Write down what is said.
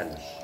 and